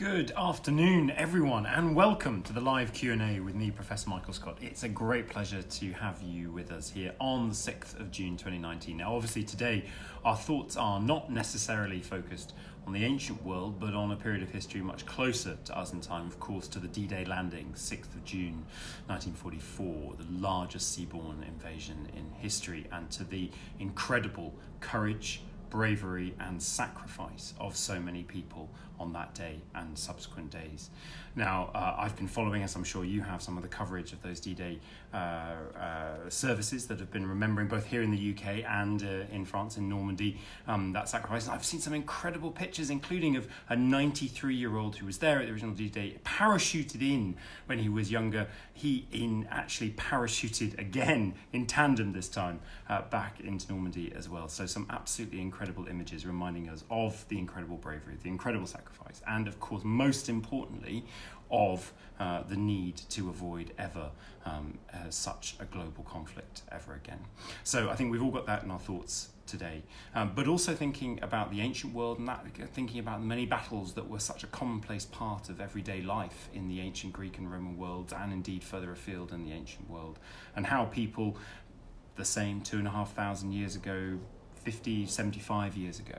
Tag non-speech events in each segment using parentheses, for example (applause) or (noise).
Good afternoon, everyone, and welcome to the live Q&A with me, Professor Michael Scott. It's a great pleasure to have you with us here on the 6th of June 2019. Now, obviously today, our thoughts are not necessarily focused on the ancient world, but on a period of history much closer to us in time, of course, to the D-Day landing, 6th of June 1944, the largest seaborne invasion in history, and to the incredible courage, bravery and sacrifice of so many people on that day and subsequent days. Now, uh, I've been following, as I'm sure you have, some of the coverage of those D Day uh, uh, services that have been remembering both here in the UK and uh, in France, in Normandy, um, that sacrifice. And I've seen some incredible pictures, including of a 93 year old who was there at the original D Day, parachuted in when he was younger. He in actually parachuted again in tandem this time uh, back into Normandy as well. So, some absolutely incredible images reminding us of the incredible bravery, the incredible sacrifice, and of course, most importantly, of uh, the need to avoid ever um, uh, such a global conflict ever again. So I think we've all got that in our thoughts today, um, but also thinking about the ancient world and that, thinking about the many battles that were such a commonplace part of everyday life in the ancient Greek and Roman worlds, and indeed further afield in the ancient world, and how people, the same two and a half thousand years ago, 50, 75 years ago,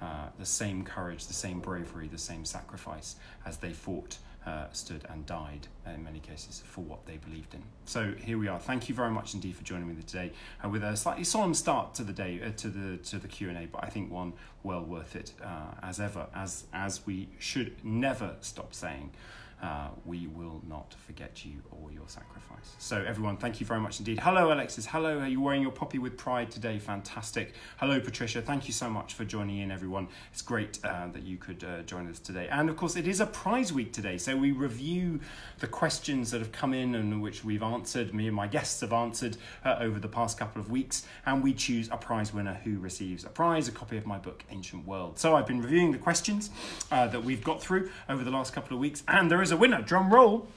uh, the same courage, the same bravery, the same sacrifice as they fought uh, stood and died uh, in many cases for what they believed in. So here we are. Thank you very much indeed for joining me today uh, with a slightly solemn start to the day uh, to the to the Q and A, but I think one well worth it uh, as ever as as we should never stop saying we will not forget you or your sacrifice. So, everyone, thank you very much indeed. Hello, Alexis. Hello, are you wearing your poppy with pride today? Fantastic. Hello, Patricia. Thank you so much for joining in, everyone. It's great uh, that you could uh, join us today. And of course, it is a prize week today. So, we review the questions that have come in and which we've answered, me and my guests have answered uh, over the past couple of weeks. And we choose a prize winner who receives a prize, a copy of my book, Ancient World. So, I've been reviewing the questions uh, that we've got through over the last couple of weeks, and there is a winner. Drum roll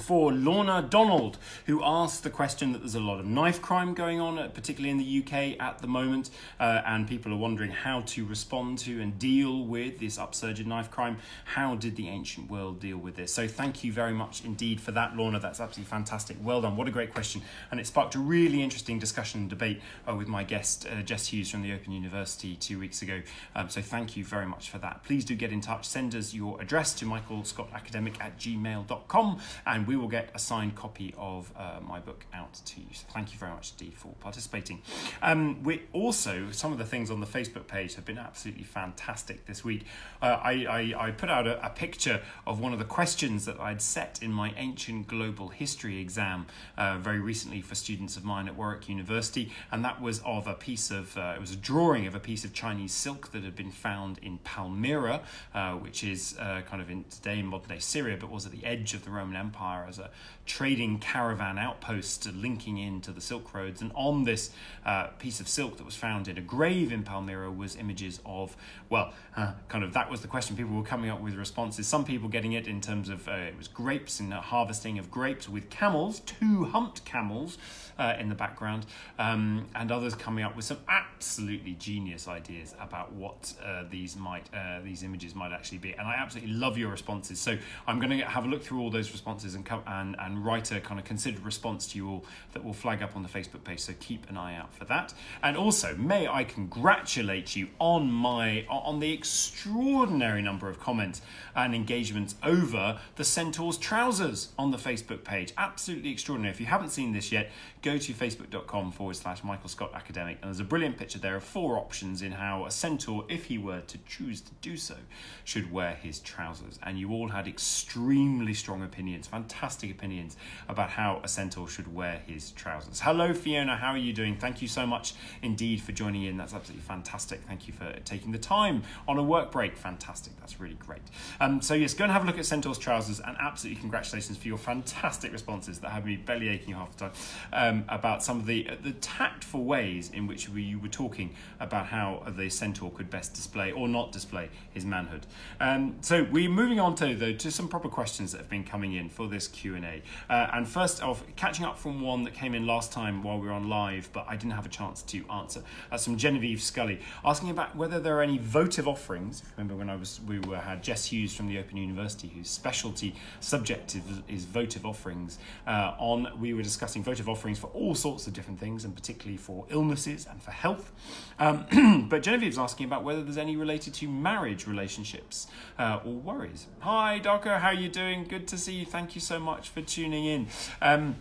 for Lorna Donald, who asked the question that there's a lot of knife crime going on, uh, particularly in the UK at the moment, uh, and people are wondering how to respond to and deal with this upsurge in knife crime. How did the ancient world deal with this? So, thank you very much indeed for that, Lorna. That's absolutely fantastic. Well done. What a great question. And it sparked a really interesting discussion and debate uh, with my guest, uh, Jess Hughes from the Open University, two weeks ago. Um, so, thank you very much for that. Please do get in touch. Send us your address to michaelscottacademic at gmail.com and we will get a signed copy of uh, my book out to you. So thank you very much indeed for participating. Um, we also, some of the things on the Facebook page have been absolutely fantastic this week. Uh, I, I, I, put out a, a, picture of one of the questions that I'd set in my ancient global history exam uh, very recently for students of mine at Warwick University, and that was of a piece of, uh, it was a drawing of a piece of Chinese silk that had been found in Palmyra, uh, which is uh, kind of in today in modern day Syria, but was at the edge of the Roman Empire Empire as a trading caravan outpost linking into the Silk Roads. And on this uh, piece of silk that was found in a grave in Palmyra was images of, well, uh, kind of that was the question. People were coming up with responses. Some people getting it in terms of uh, it was grapes and harvesting of grapes with camels, two humped camels uh, in the background, um, and others coming up with some absolutely genius ideas about what uh, these might, uh, these images might actually be. And I absolutely love your responses. So I'm going to have a look through all those responses and come and, and write a kind of considered response to you all that will flag up on the Facebook page. So keep an eye out for that. And also, may I congratulate you on my on the extraordinary number of comments and engagements over the Centaur's trousers on the Facebook page. Absolutely extraordinary. If you haven't seen this yet, go to facebook.com forward slash Michael Scott Academic. And there's a brilliant picture there of four options in how a centaur, if he were to choose to do so, should wear his trousers. And you all had extremely strong opinions, fantastic opinions about how a centaur should wear his trousers. Hello, Fiona. How are you doing? Thank you so much indeed for joining in. That's absolutely fantastic. Thank you for taking the time on a work break. Fantastic. That's really great. Um, so, yes, go and have a look at Centaur's trousers and absolutely congratulations for your fantastic responses that have me belly aching half the time. Um, about some of the the tactful ways in which we, you were talking about how the centaur could best display or not display his manhood. Um, so we're moving on to though to some proper questions that have been coming in for this Q and A. Uh, and first off, catching up from one that came in last time while we were on live, but I didn't have a chance to answer. That's from Genevieve Scully asking about whether there are any votive offerings. Remember when I was we were, had Jess Hughes from the Open University, whose specialty subject is, is votive offerings. Uh, on we were discussing votive offerings for all sorts of different things, and particularly for illnesses and for health. Um, (clears throat) but Genevieve's asking about whether there's any related to marriage relationships uh, or worries. Hi, Docker, how are you doing? Good to see you. Thank you so much for tuning in. Um,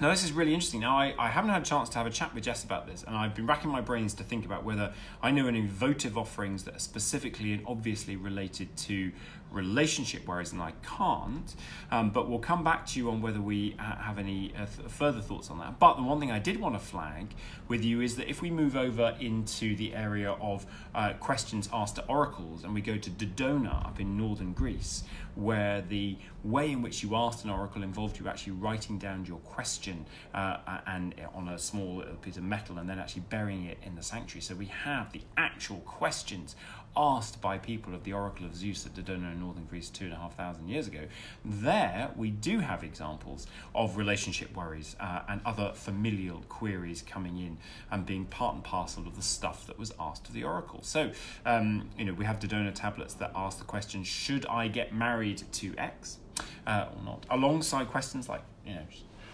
now, this is really interesting. Now, I, I haven't had a chance to have a chat with Jess about this, and I've been racking my brains to think about whether I know any votive offerings that are specifically and obviously related to relationship, whereas and I can't. Um, but we'll come back to you on whether we have any uh, th- further thoughts on that. But the one thing I did want to flag with you is that if we move over into the area of uh, questions asked to oracles and we go to Dodona up in northern Greece, where the way in which you asked an oracle involved you actually writing down your question uh, and on a small piece of metal and then actually burying it in the sanctuary. So we have the actual questions asked by people of the Oracle of Zeus at Dodona in northern Greece two and a half thousand years ago, there we do have examples of relationship worries uh, and other familial queries coming in and being part and parcel of the stuff that was asked of the Oracle. So, um, you know, we have Dodona tablets that ask the question, should I get married to X uh, or not? Alongside questions like, you know,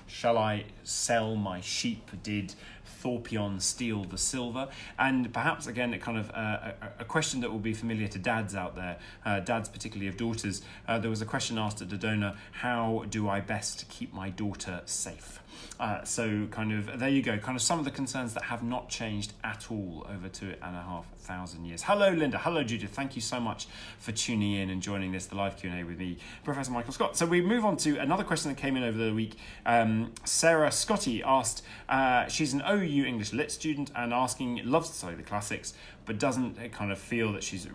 shall I sell my sheep? Did Thorpion steal the silver? And perhaps again, a kind of uh, a, a, question that will be familiar to dads out there, uh, dads particularly of daughters. Uh, there was a question asked at Dodona: How do I best keep my daughter safe? Uh, so, kind of, there you go. Kind of some of the concerns that have not changed at all over two and a half thousand years. Hello, Linda. Hello, Judith. Thank you so much for tuning in and joining this, the live Q and A with me, Professor Michael Scott. So we move on to another question that came in over the week. Um, Sarah Scotty asked. Uh, she's an OU English Lit student and asking, loves to study the classics, but doesn't it kind of feel that she's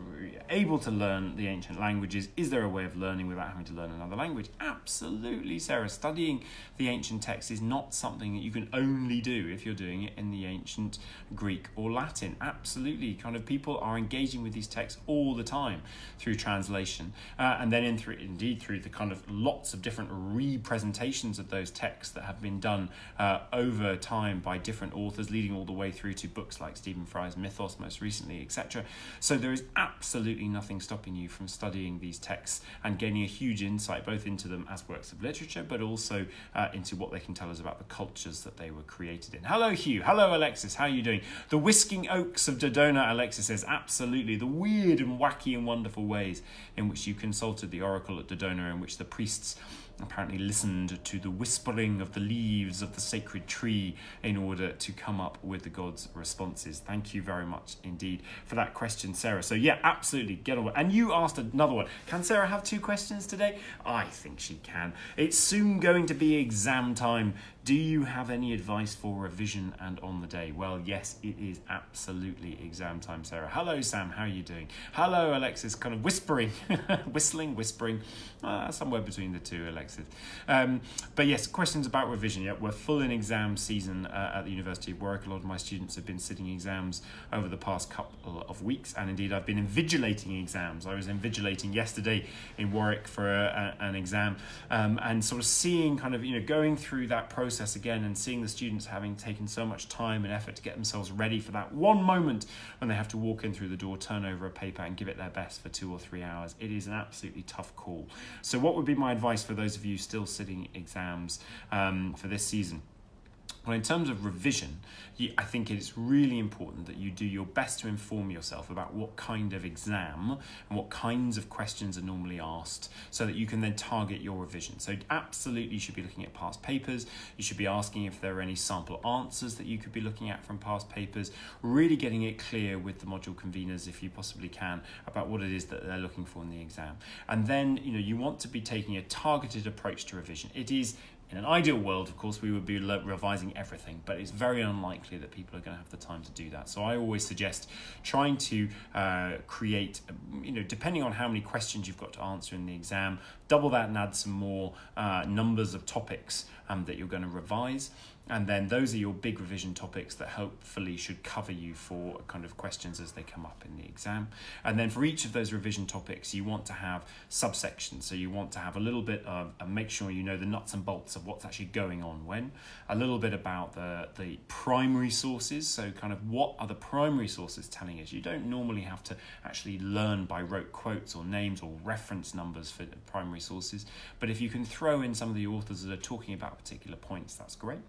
able to learn the ancient languages. Is there a way of learning without having to learn another language? Absolutely, Sarah. Studying the ancient texts is not something that you can only do if you're doing it in the ancient Greek or Latin. Absolutely, kind of people are engaging with these texts all the time through translation, uh, and then in through indeed through the kind of lots of different representations of those texts that have been done uh, over time by different authors, leading all the way through to books like Stephen Fry's Mythos, most recently recently, etc. So there is absolutely nothing stopping you from studying these texts and gaining a huge insight both into them as works of literature, but also uh, into what they can tell us about the cultures that they were created in. Hello, Hugh. Hello, Alexis. How are you doing? The Whisking Oaks of Dodona, Alexis says, absolutely. The weird and wacky and wonderful ways in which you consulted the oracle at Dodona, in which the priests apparently listened to the whispering of the leaves of the sacred tree in order to come up with the god's responses. Thank you very much indeed for that question, Sarah. So, yeah, absolutely, get on. And you asked another one. Can Sarah have two questions today? I think she can. It's soon going to be exam time. Do you have any advice for revision and on the day? Well, yes, it is absolutely exam time, Sarah. Hello, Sam. How are you doing? Hello, Alexis. Kind of whispering, (laughs) whistling, whispering, uh, somewhere between the two, Alexis. Um, but yes, questions about revision. Yeah, we're full in exam season uh, at the University of Warwick. A lot of my students have been sitting exams over the past couple of weeks, and indeed, I've been invigilating exams. I was invigilating yesterday in Warwick for a, a, an exam, um, and sort of seeing kind of you know going through that process process again and seeing the students having taken so much time and effort to get themselves ready for that one moment when they have to walk in through the door, turn over a paper, and give it their best for two or three hours. It is an absolutely tough call. So, what would be my advice for those of you still sitting exams um, for this season? Well, in terms of revision, I think it's really important that you do your best to inform yourself about what kind of exam and what kinds of questions are normally asked so that you can then target your revision. So, absolutely, you should be looking at past papers. You should be asking if there are any sample answers that you could be looking at from past papers, really getting it clear with the module conveners, if you possibly can, about what it is that they're looking for in the exam. And then, you know, you want to be taking a targeted approach to revision. It is in an ideal world, of course, we would be revising everything, but it's very unlikely that people are going to have the time to do that. So I always suggest trying to uh, create, you know, depending on how many questions you've got to answer in the exam, double that and add some more uh, numbers of topics um, that you're going to revise. And then those are your big revision topics that hopefully should cover you for kind of questions as they come up in the exam. And then for each of those revision topics, you want to have subsections. So you want to have a little bit of, and make sure you know the nuts and bolts of what's actually going on when, a little bit about the, the primary sources. So kind of what are the primary sources telling us? You don't normally have to actually learn by rote quotes or names or reference numbers for primary sources. But if you can throw in some of the authors that are talking about particular points, that's great.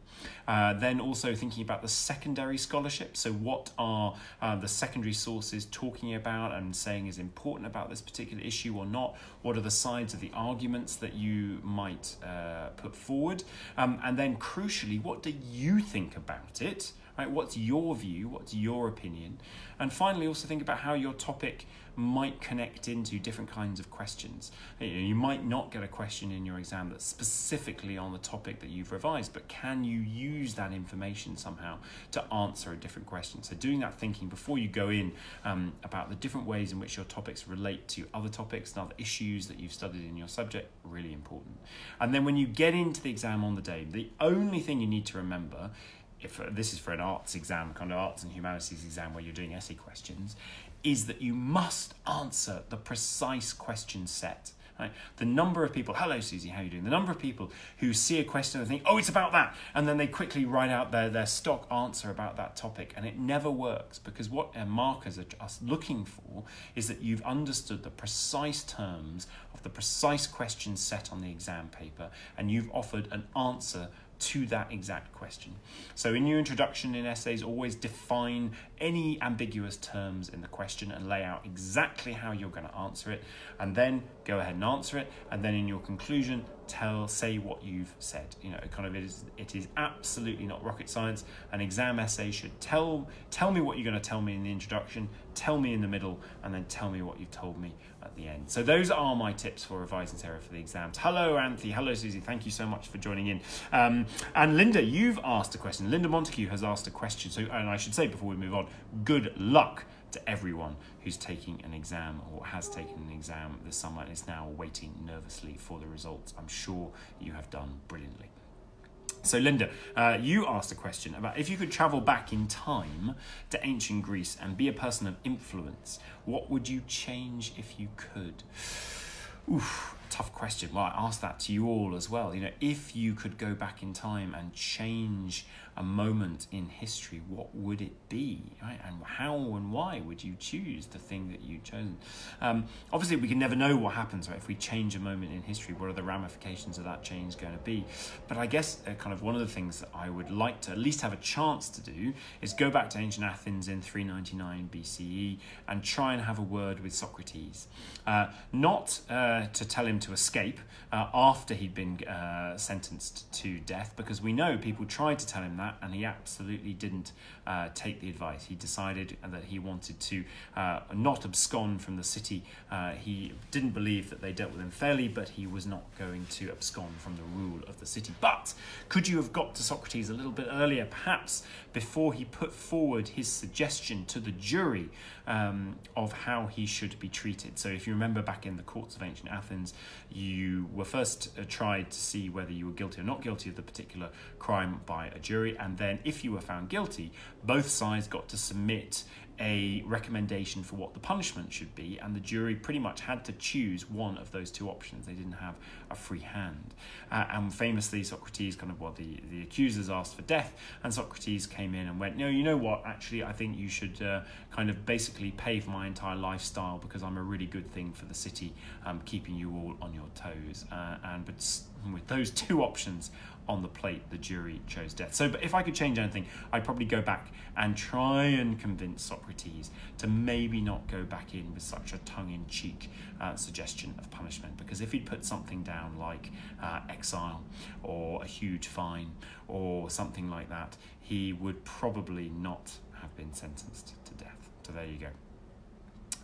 Uh, then also thinking about the secondary scholarship. So what are uh, the secondary sources talking about and saying is important about this particular issue or not? What are the sides of the arguments that you might uh, put forward? Um, and then crucially, what do you think about it? Right? What's your view? What's your opinion? And finally, also think about how your topic might connect into different kinds of questions. You might not get a question in your exam that's specifically on the topic that you've revised, but can you use that information somehow to answer a different question? So, doing that thinking before you go in um, about the different ways in which your topics relate to other topics and other issues that you've studied in your subject, really important. And then when you get into the exam on the day, the only thing you need to remember if uh, this is for an arts exam, kind of arts and humanities exam where you're doing essay questions, is that you must answer the precise question set. Right? The number of people, hello Susie, how are you doing? The number of people who see a question and think, oh, it's about that, and then they quickly write out their, their stock answer about that topic, and it never works because what uh, markers are just looking for is that you've understood the precise terms of the precise question set on the exam paper, and you've offered an answer to that exact question. So, in your introduction in essays, always define any ambiguous terms in the question and lay out exactly how you're going to answer it, and then go ahead and answer it. And then in your conclusion, tell say what you've said. You know kind of it is it is absolutely not rocket science. An exam essay should tell tell me what you're going to tell me in the introduction tell me in the middle and then tell me what you've told me at the end. So those are my tips for revising Sarah for the exams. Hello Anthony. Hello Susie. Thank you so much for joining in. Um, and Linda you've asked a question. Linda Montague has asked a question. So and I should say before we move on good luck to everyone who's taking an exam or has taken an exam this summer and is now waiting nervously for the results. I'm sure you have done brilliantly. So, Linda, uh, you asked a question about if you could travel back in time to ancient Greece and be a person of influence, what would you change if you could? Oof, tough question. Well, I asked that to you all as well. You know, if you could go back in time and change a moment in history, what would it be? Right? And how and why would you choose the thing that you'd chosen? Um, obviously, we can never know what happens, right? If we change a moment in history, what are the ramifications of that change going to be? But I guess uh, kind of one of the things that I would like to at least have a chance to do is go back to ancient Athens in 399 BCE and try and have a word with Socrates. Uh, not uh, to tell him to escape uh, after he'd been uh, sentenced to death, because we know people tried to tell him that and he absolutely didn't uh, take the advice. He decided that he wanted to uh, not abscond from the city. Uh, he didn't believe that they dealt with him fairly, but he was not going to abscond from the rule of the city. But could you have got to Socrates a little bit earlier, perhaps before he put forward his suggestion to the jury um, of how he should be treated? So, if you remember back in the courts of ancient Athens, you were first uh, tried to see whether you were guilty or not guilty of the particular crime by a jury, and then if you were found guilty, both sides got to submit a recommendation for what the punishment should be, and the jury pretty much had to choose one of those two options. They didn't have a free hand. Uh, and famously, Socrates kind of, well, the, the accusers asked for death, and Socrates came in and went, No, you know what? Actually, I think you should uh, kind of basically pay for my entire lifestyle because I'm a really good thing for the city, um, keeping you all on your toes. Uh, and but with those two options, on the plate, the jury chose death. So, but if I could change anything, I'd probably go back and try and convince Socrates to maybe not go back in with such a tongue-in-cheek uh, suggestion of punishment. Because if he'd put something down like uh, exile or a huge fine or something like that, he would probably not have been sentenced to death. So there you go.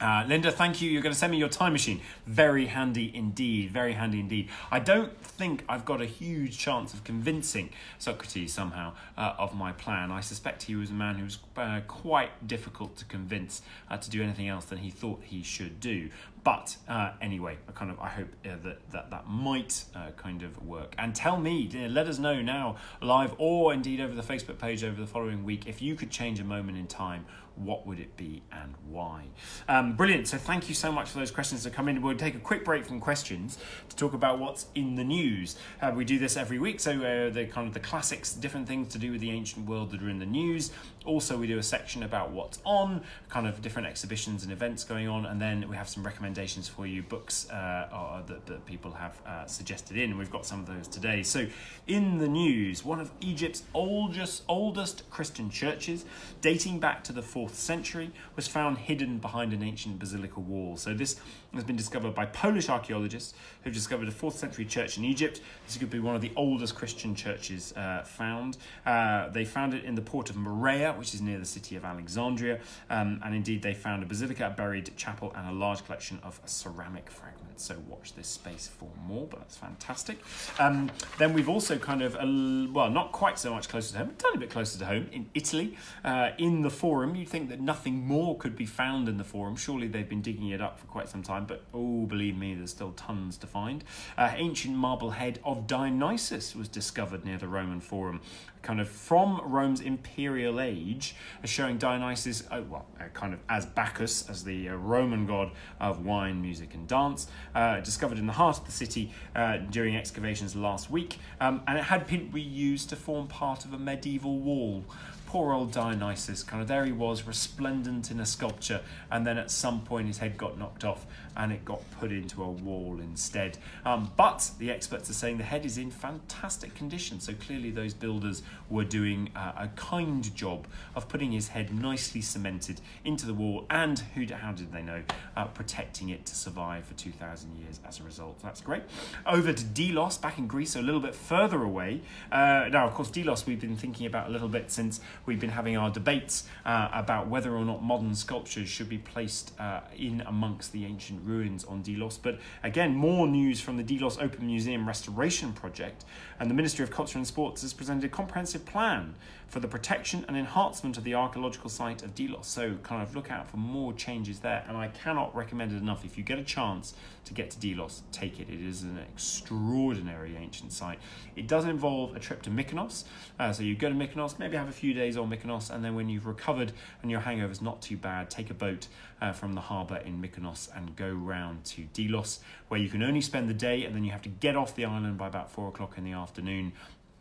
Uh, Linda, thank you. You're going to send me your time machine. Very handy indeed. Very handy indeed. I don't think I've got a huge chance of convincing Socrates somehow uh, of my plan. I suspect he was a man who was uh, quite difficult to convince uh, to do anything else than he thought he should do. But uh, anyway, I kind of I hope uh, that, that that might uh, kind of work. And tell me, let us know now, live or indeed over the Facebook page over the following week, if you could change a moment in time what would it be and why? Um, brilliant. So thank you so much for those questions that come in. We'll take a quick break from questions to talk about what's in the news. Uh, we do this every week, so uh, the kind of the classics, different things to do with the ancient world that are in the news. Also, we do a section about what's on, kind of different exhibitions and events going on, and then we have some recommendations for you, books uh, that, that people have uh, suggested in. We've got some of those today. So, in the news, one of Egypt's oldest oldest Christian churches, dating back to the fourth century, was found hidden behind an ancient basilical wall. So this has been discovered by Polish archaeologists who've discovered a 4th century church in Egypt. This could be one of the oldest Christian churches uh, found. Uh, they found it in the port of Marea, which is near the city of Alexandria, um, and indeed they found a basilica, a buried chapel, and a large collection of a ceramic fragments. So watch this space for more, but that's fantastic. Um, then we've also kind of, well, not quite so much closer to home, a tiny bit closer to home in Italy. Uh, in the Forum, you'd think that nothing more could be found in the Forum. Surely they've been digging it up for quite some time, but oh, believe me, there's still tons to find. Uh, ancient marble head of Dionysus was discovered near the Roman Forum kind of from Rome's imperial age, showing Dionysus, uh, well, uh, kind of as Bacchus, as the uh, Roman god of wine, music, and dance, uh, discovered in the heart of the city uh, during excavations last week, um, and it had been reused to form part of a medieval wall. Poor old Dionysus, kind of there he was, resplendent in a sculpture, and then at some point his head got knocked off and it got put into a wall instead. Um, but the experts are saying the head is in fantastic condition, so clearly those builders were doing uh, a kind job of putting his head nicely cemented into the wall, and who, how did they know, uh, protecting it to survive for 2,000 years as a result. That's great. Over to Delos, back in Greece, so a little bit further away. Uh, now, of course, Delos we've been thinking about a little bit since we've been having our debates uh, about whether or not modern sculptures should be placed uh, in amongst the ancient ruins on Delos. But again, more news from the Delos Open Museum Restoration Project, and the Ministry of Culture and Sports has presented a comprehensive plan for the protection and enhancement of the archaeological site of Delos. So, kind of look out for more changes there. And I cannot recommend it enough. If you get a chance to get to Delos, take it. It is an extraordinary ancient site. It does involve a trip to Mykonos. Uh, so, you go to Mykonos, maybe have a few days on Mykonos, and then when you've recovered and your hangover's not too bad, take a boat uh, from the harbour in Mykonos and go round to Delos, where you can only spend the day and then you have to get off the island by about four o'clock in the afternoon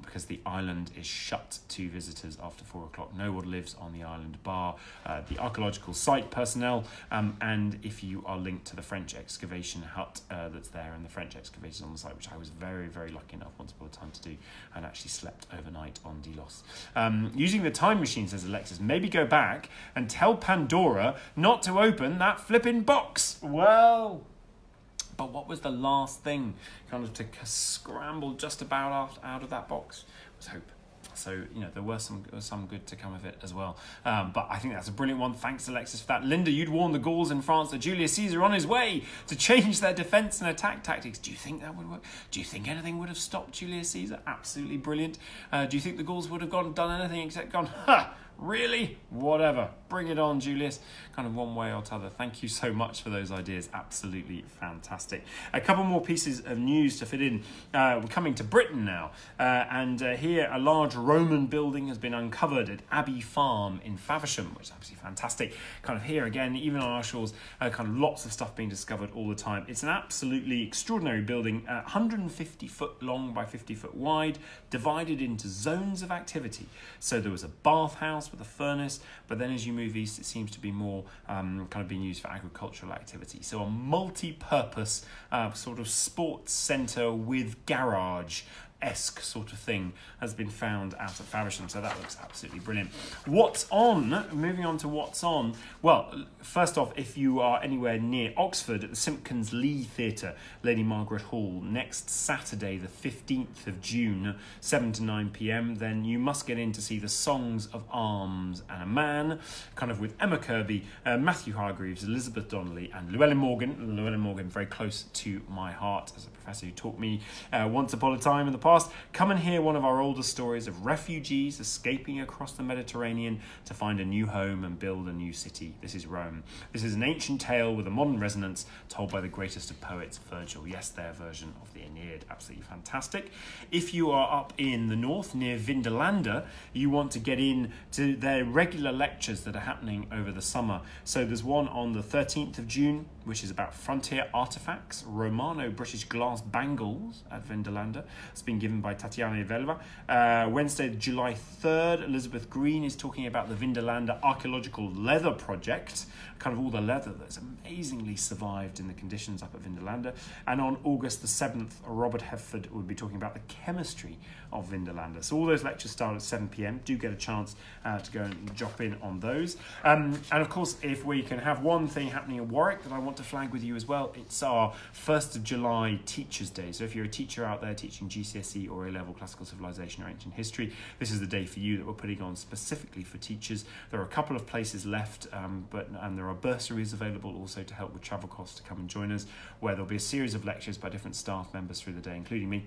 because the island is shut to visitors after four o'clock. No one lives on the island bar uh, the archaeological site personnel, um, and if you are linked to the French excavation hut uh, that's there and the French excavations on the site, which I was very, very lucky enough once upon a time to do, and actually slept overnight on Delos. Um, using the time machine, says Alexis, maybe go back and tell Pandora not to open that flipping box. Well, but what was the last thing kind of to scramble just about out, out of that box? Was hope. So you know there were some some good to come of it as well. Um, but I think that's a brilliant one. Thanks Alexis for that. Linda, you'd warned the Gauls in France that Julius Caesar on his way to change their defence and attack tactics. Do you think that would work? Do you think anything would have stopped Julius Caesar? Absolutely brilliant. Uh, do you think the Gauls would have gone done anything except gone ha? Really? Whatever. Bring it on, Julius. Kind of one way or t'other. Thank you so much for those ideas. Absolutely fantastic. A couple more pieces of news to fit in. Uh, we're coming to Britain now. Uh, and uh, here, a large Roman building has been uncovered at Abbey Farm in Faversham, which is absolutely fantastic. Kind of here again, even on our shores, uh, kind of lots of stuff being discovered all the time. It's an absolutely extraordinary building, 150 foot long by 50 foot wide, divided into zones of activity. So there was a bathhouse with a furnace, but then as you move east, it seems to be more um, kind of being used for agricultural activity. So a multi-purpose uh, sort of sports centre with garage esque sort of thing has been found out at Faversham. So that looks absolutely brilliant. What's on? Moving on to what's on. Well, first off, if you are anywhere near Oxford at the Simpkins Lee Theatre, Lady Margaret Hall, next Saturday, the 15th of June, 7 to 9 pm, then you must get in to see the Songs of Arms and a Man, kind of with Emma Kirkby, uh, Matthew Hargreaves, Elizabeth Donnelly, and Llewelyn Morgan. Llewelyn Morgan, very close to my heart as a professor who taught me uh, once upon a time in the past, come and hear one of our older stories of refugees escaping across the Mediterranean to find a new home and build a new city. This is Rome. This is an ancient tale with a modern resonance told by the greatest of poets, Virgil. Yes, their version of the Aeneid. Absolutely fantastic. If you are up in the north near Vindolanda, you want to get in to their regular lectures that are happening over the summer. So there's one on the 13th of June, which is about frontier artifacts, Romano British glass bangles at Vindolanda. It's been given by Tatiana Ivleva. Uh, Wednesday, July 3rd, Elizabeth Greene is talking about the Vindolanda Archaeological Leather Project, kind of all the leather that's amazingly survived in the conditions up at Vindolanda. And on August the 7th, Robert Hefford will be talking about the chemistry of Vindolanda. So all those lectures start at 7 pm. Do get a chance uh, to go and drop in on those. Um, and of course, if we can have one thing happening in Warwick that I want to flag with you as well, it's our 1st of July Teachers' Day. So if you're a teacher out there teaching GCSE or A level classical civilization or ancient history, this is the day for you that we're putting on specifically for teachers. There are a couple of places left, um, but and there are bursaries available also to help with travel costs to come and join us, where there'll be a series of lectures by different staff members through the day, including me.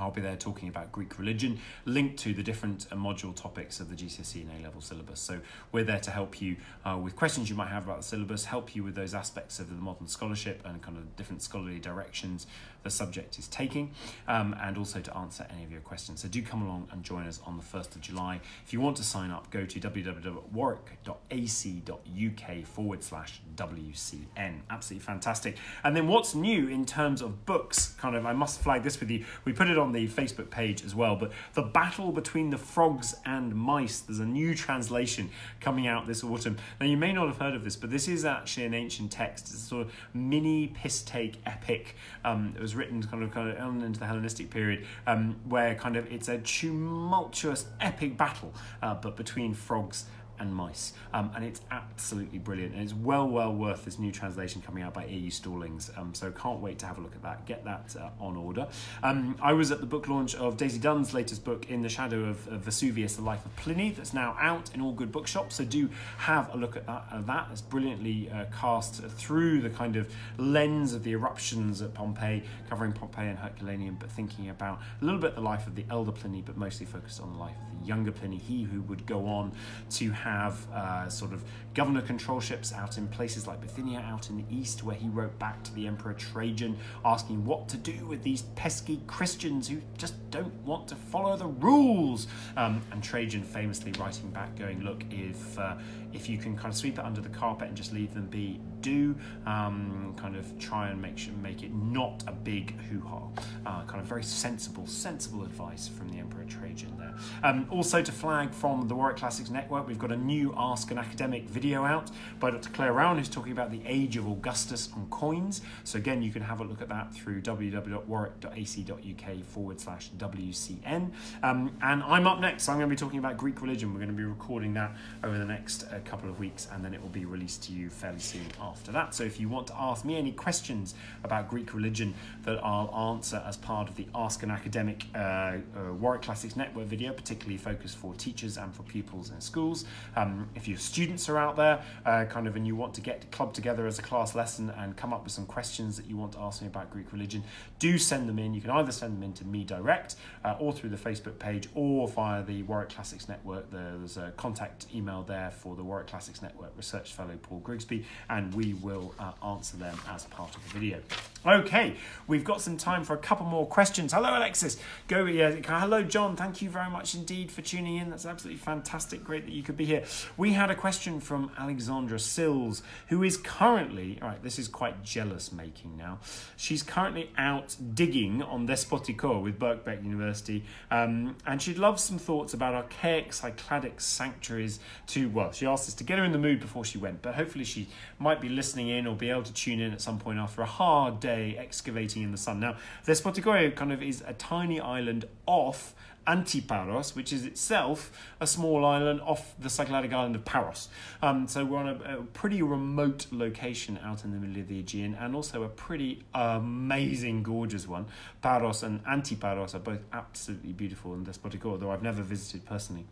I'll be there talking about Greek religion, linked to the different uh, module topics of the GCSE and A level syllabus. So we're there to help you uh, with questions you might have about the syllabus, help you with those aspects of the modern scholarship and kind of different scholarly directions the subject is taking, um, and also to answer any of your questions. So do come along and join us on the 1st of July. If you want to sign up, go to www.warwick.ac.uk forward slash WCN. Absolutely fantastic. And then what's new in terms of books, kind of, I must flag this with you. We put it on the Facebook page as well, but The Battle Between the Frogs and Mice, there's a new translation coming out this autumn. Now, you may not have heard of this, but this is actually an ancient text. It's a sort of mini piss take epic. Um, it was written kind of, kind of on into the Hellenistic period, um, where kind of it's a tumultuous, epic battle, uh, but between frogs and mice. Um, and it's absolutely brilliant. And it's well, well worth this new translation coming out by EU Stallings. Um, so can't wait to have a look at that. Get that uh, on order. Um, I was at the book launch of Daisy Dunn's latest book, In the Shadow of, Vesuvius, The Life of Pliny, that's now out in all good bookshops. So do have a look at that. Uh, that. It's brilliantly uh, cast through the kind of lens of the eruptions at Pompeii, covering Pompeii and Herculaneum, but thinking about a little bit the life of the elder Pliny, but mostly focused on the life of the younger Pliny, he who would go on to have have uh, sort of governor controlships out in places like Bithynia, out in the east, where he wrote back to the Emperor Trajan asking what to do with these pesky Christians who just don't want to follow the rules. Um, and Trajan famously writing back, going, Look, if, uh, if you can kind of sweep it under the carpet and just leave them be, do. Um, kind of try and make sure, make it not a big hoo ha. Uh, kind of very sensible, sensible advice from the Emperor Trajan there. Um, also, to flag from the Warwick Classics Network, we've got a new Ask an Academic video out by Dr. Clare Rowan, who's talking about the age of Augustus on coins. So, again, you can have a look at that through www.warwick.ac.uk forward slash WCN. Um, and I'm up next. So I'm going to be talking about Greek religion. We're going to be recording that over the next uh, couple of weeks, and then it will be released to you fairly soon after that. So, if you want to ask me any questions about Greek religion that I'll answer as part of the Ask an Academic uh, uh, Warwick Classics Network video, particularly focused for teachers and for pupils in schools, um, if your students are out there, uh, kind of, and you want to get clubbed together as a class lesson and come up with some questions that you want to ask me about Greek religion, do send them in. You can either send them in to me direct uh, or through the Facebook page or via the Warwick Classics Network. There's a contact email there for the Warwick Classics Network Research Fellow Paul Grigsby, and we will uh, answer them as part of the video. Okay, we've got some time for a couple more questions. Hello, Alexis. Go, yeah. Hello, John. Thank you very much indeed for tuning in. That's absolutely fantastic. Great that you could be here. We had a question from Alexandra Sills, who is currently, all right, this is quite jealous making now. She's currently out digging on Despotiko with Birkbeck University, um, and she'd love some thoughts about archaic Cycladic sanctuaries to, well, she asked us to get her in the mood before she went, but hopefully she might be listening in or be able to tune in at some point after a hard day excavating in the sun. Now, Despotikou kind of is a tiny island off Antiparos, which is itself a small island off the Cycladic island of Paros. Um, so we're on a, a, pretty remote location out in the middle of the Aegean and also a pretty amazing, gorgeous one. Paros and Antiparos are both absolutely beautiful in Despotikou, though I've never visited personally.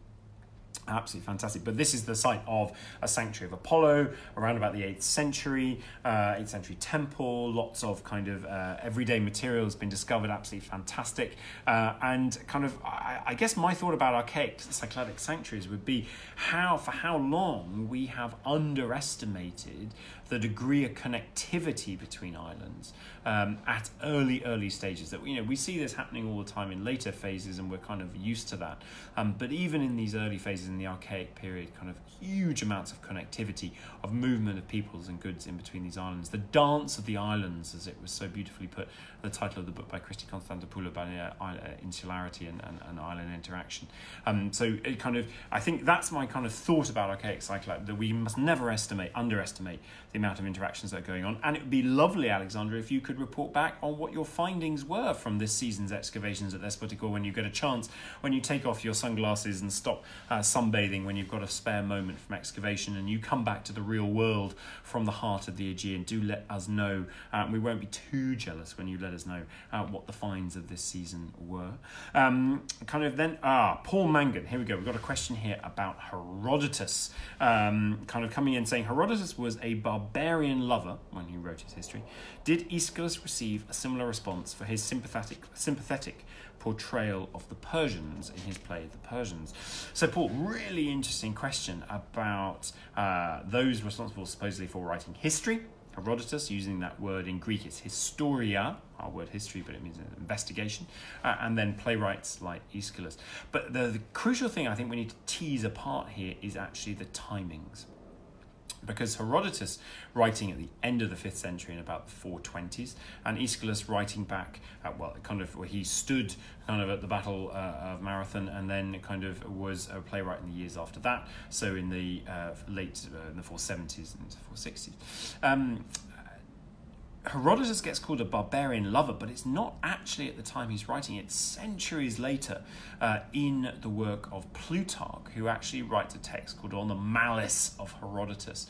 Absolutely fantastic. But this is the site of a sanctuary of Apollo around about the 8th century, uh, 8th century temple. Lots of kind of uh, everyday material has been discovered. Absolutely fantastic. Uh, and kind of, I, I, guess my thought about archaic Cycladic sanctuaries would be how, for how long we have underestimated the degree of connectivity between islands um, at early, early stages. That you know we see this happening all the time in later phases, and we're kind of used to that. Um, but even in these early phases in the archaic period, kind of huge amounts of connectivity, of movement of peoples and goods in between these islands. The dance of the islands, as it was so beautifully put, the title of the book by Christy Constantakopoulou about uh, uh, insularity and, and, and, island interaction. Um, so it kind of, I think that's my kind of thought about archaic Cyclad, that we must never estimate, underestimate the amount of interactions that are going on. And it would be lovely, Alexandra, if you could report back on what your findings were from this season's excavations at Despotiko when you get a chance, when you take off your sunglasses and stop uh, sunbathing, when you've got a spare moment from excavation and you come back to the real world from the heart of the Aegean. Do let us know. Uh, we won't be too jealous when you let us know uh, what the finds of this season were. Um, kind of then, ah, Paul Mangan. Here we go. We've got a question here about Herodotus. Um, kind of coming in saying Herodotus was a barbarian lover when he wrote his history. Did Aeschylus receive a similar response for his sympathetic, sympathetic portrayal of the Persians in his play The Persians. So, Paul, really interesting question about uh, those responsible supposedly for writing history. Herodotus, using that word in Greek, it's historia, our word history, but it means investigation, uh, and then playwrights like Aeschylus. But the, the crucial thing I think we need to tease apart here is actually the timings because Herodotus writing at the end of the fifth century in about the 420s, and Aeschylus writing back at well, kind of where he stood kind of at the Battle uh, of Marathon, and then kind of was a playwright in the years after that. So in the uh, late uh, in the 470s and 460s. Um, Herodotus gets called a barbarian lover, but it's not actually at the time he's writing it. Centuries later, uh, in the work of Plutarch, who actually writes a text called On the Malice of Herodotus,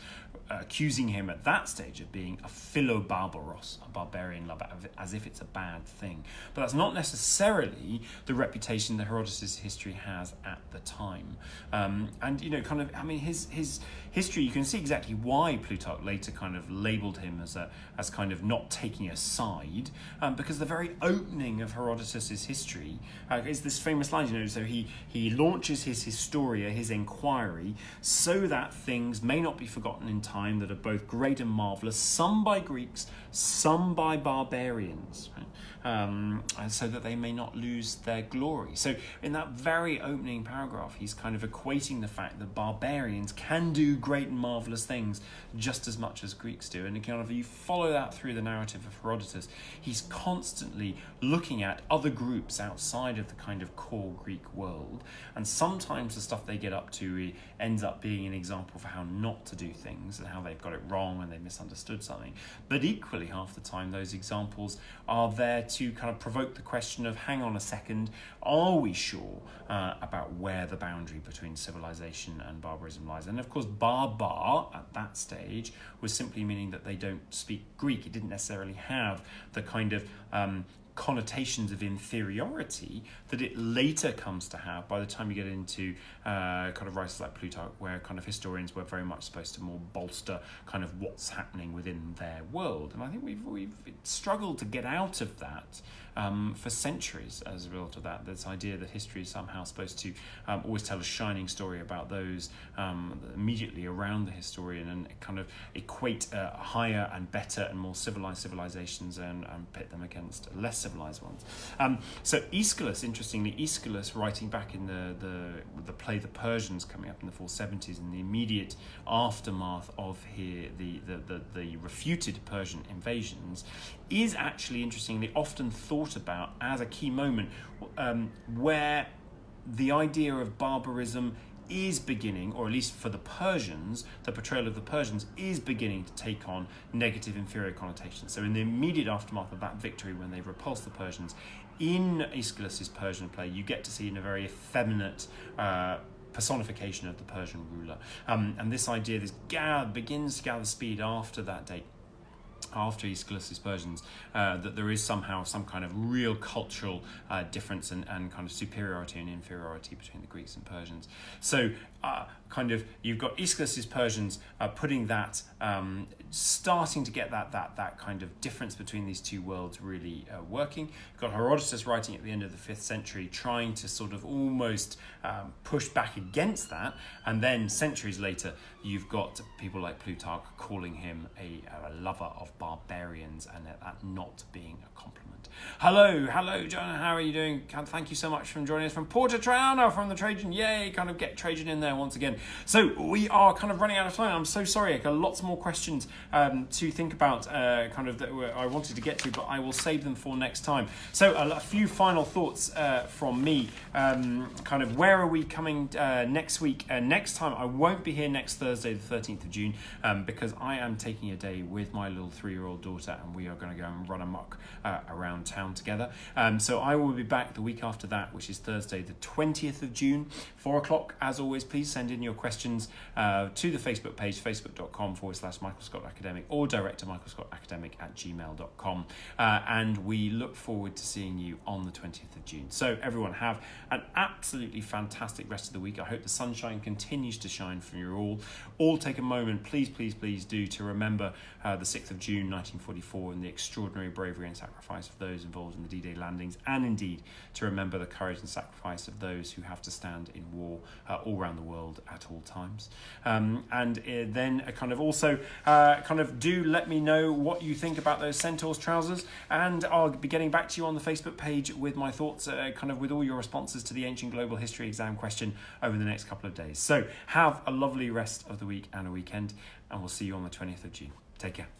accusing him at that stage of being a philobarbaros, a barbarian lover, as if it's a bad thing. But that's not necessarily the reputation that Herodotus' history has at the time. Um, and, you know, kind of, I mean, his, his history, you can see exactly why Plutarch later kind of labeled him as, a, as kind of not taking a side, um, because the very opening of Herodotus' history uh, is this famous line, you know, so he, he launches his Historia, his inquiry, so that things may not be forgotten in time that are both great and marvelous, some by Greeks, some by barbarians. Right? Um, so that they may not lose their glory. So, in that very opening paragraph, he's kind of equating the fact that barbarians can do great and marvelous things just as much as Greeks do. And kind you follow that through the narrative of Herodotus, he's constantly looking at other groups outside of the kind of core Greek world. And sometimes the stuff they get up to ends up being an example for how not to do things and how they've got it wrong and they misunderstood something. But equally, half the time, those examples are there to kind of provoke the question of hang on a second, are we sure uh, about where the boundary between civilization and barbarism lies? And of course, barbar at that stage was simply meaning that they don't speak Greek. It didn't necessarily have the kind of um, connotations of inferiority that it later comes to have by the time you get into uh, kind of writers like Plutarch, where kind of historians were very much supposed to more bolster kind of what's happening within their world. And I think we've, we've struggled to get out of that um, for centuries as a result of that. This idea that history is somehow supposed to um, always tell a shining story about those um, immediately around the historian and kind of equate uh, higher and better and more civilized civilizations and, and pit them against less civilized ones. Um, so Aeschylus, interestingly, Aeschylus writing back in the, the, the play The Persians coming up in the 470s in the immediate aftermath of here, the, the, the, the refuted Persian invasions, is actually interestingly often thought about as a key moment um, where the idea of barbarism is beginning, or at least for the Persians, the portrayal of the Persians is beginning to take on negative inferior connotations. So, in the immediate aftermath of that victory, when they repulse the Persians, in Aeschylus's Persian play, you get to see in a very effeminate. Uh, personification of the Persian ruler. Um, and this idea this gather, begins to gather speed after that date after Aeschylus's Persians, uh, that there is somehow some kind of real cultural uh, difference and, and kind of superiority and inferiority between the Greeks and Persians. So, uh, kind of, you've got Aeschylus's Persians uh, putting that, um, starting to get that, that, that kind of difference between these two worlds really uh, working. You've got Herodotus writing at the end of the 5th century, trying to sort of almost um, push back against that. And then centuries later, you've got people like Plutarch calling him a, a lover of barbarians and that not being a compliment. Hello, hello, John. How are you doing? Thank you so much for joining us from Porta Traiana from the Trajan. Yay, kind of get Trajan in there once again. So we are kind of running out of time. I'm so sorry. I got lots more questions um, to think about, uh, kind of that I wanted to get to, but I will save them for next time. So a, a few final thoughts uh, from me. Um, kind of where are we coming uh, next week? Next time, I won't be here next Thursday, the 13th of June, um, because I am taking a day with my little three-year-old daughter, and we are going to go and run amok uh, around town together. Um, so I will be back the week after that, which is Thursday, the 20th of June, four o'clock. As always, please send in your questions uh, to the Facebook page, facebook.com forward slash Michael Scott Academic, or direct to Michael Scott Academic at gmail.com. Uh, and we look forward to seeing you on the 20th of June. So, everyone, have an absolutely fantastic rest of the week. I hope the sunshine continues to shine for you all. All take a moment, please, please, please do to remember uh, the 6th of June 1944 and the extraordinary bravery and sacrifice of those involved in the D Day landings, and indeed to remember the courage and sacrifice of those who have to stand in war uh, all around the world at all times. Um, and uh, then kind of also uh, kind of do let me know what you think about those Centaurs trousers, and I'll be getting back to you on the Facebook page with my thoughts, uh, kind of with all your responses to the ancient global history exam question over the next couple of days. So have a lovely rest of the week and a weekend, and we'll see you on the 20th of June. Take care.